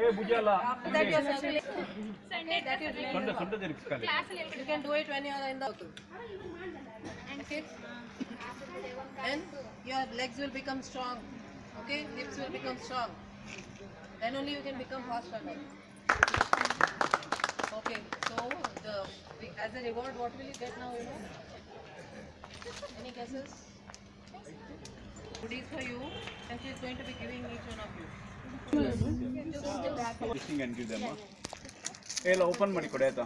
ಏ ಭುಜ ಅಲ್ಲ After that you are circulating. Okay, that is really ಸೊಂಟ ಸೊಂಟ ತಿರುಗಿಸ್ಕೊಳ್ಳಿ You can do it when you are in the auto. Okay? And your legs will become strong. Okay? Hips will become strong. Then only you can become fast runner. Okay, so the as a reward, what will you get now? You know? Any guesses? Goodies for you, and she is going to be giving each one of you. ಎಲ್ಲ open ಮಾಡಿ ಕೊಡಿ ಆಯ್ತಾ?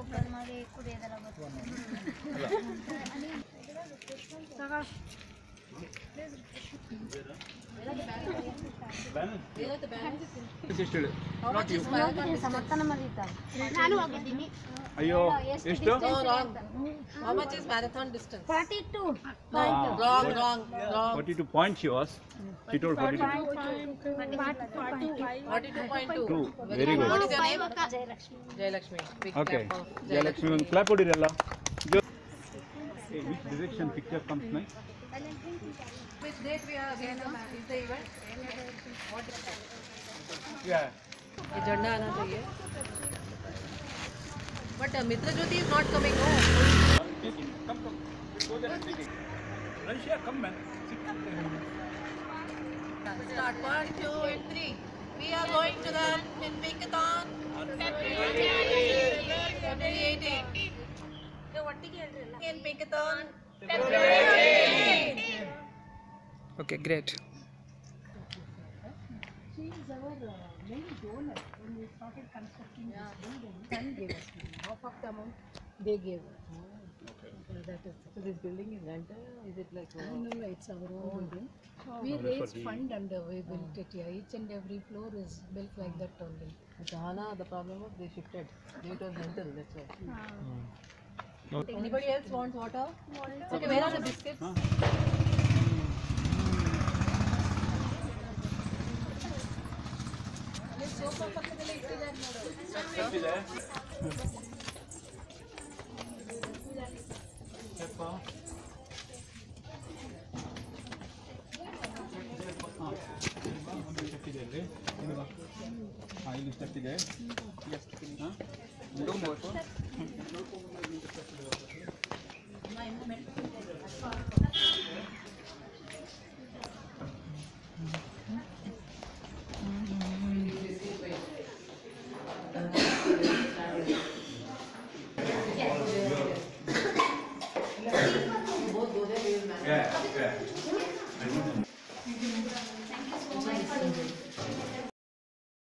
Open ಮಾಡಿ ಕುಡಿಯೋದೆಲ್ಲ ನಾನು ಹೋಗಿದ್ದೀನಿ ಅಯ್ಯೋ ಎಷ್ಟು wrong mummy is marathon distance 42 wrong clap ಮಾಡಿದಿರಲ್ಲ Hey, which direction picture comes next? Which date we are again? Is the event? Yeah. ये झंडा आना चाहिए but Mitra Jyoti is not coming no start one two and three we are going to the In Pinkathon. Okay, great. Half of the amount they gave. us. That is, so this building is rented? Is it like? uh, No, no, it's our own building. We raised fund and uh, we built it here. Each and every floor is built like that only. Jahana, the problem was they shifted. It was rental, that's why. Anybody else wants water? Okay, where are the biscuits? ಹಾಂ ಇಲ್ಲಿ step Thank you.